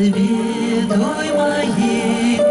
Подведуй моей